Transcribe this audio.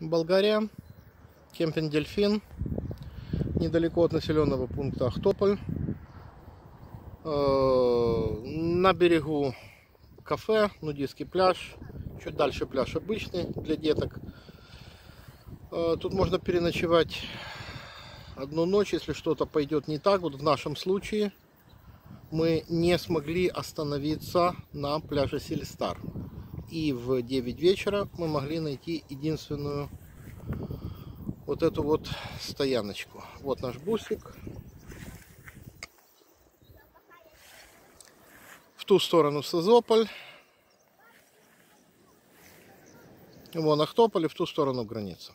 Болгария, кемпинг Дельфин, недалеко от населенного пункта Ахтополь. Э, На берегу кафе, нудистский пляж, чуть дальше пляж обычный для деток. Э, Тут можно переночевать одну ночь, если что-то пойдет не так. Вот в нашем случае мы не смогли остановиться на пляже Сильстар. И в 9 вечера мы могли найти единственную вот эту вот стояночку. Вот наш бусик. В ту сторону Созополь. Вон Ахтополь и в ту сторону граница.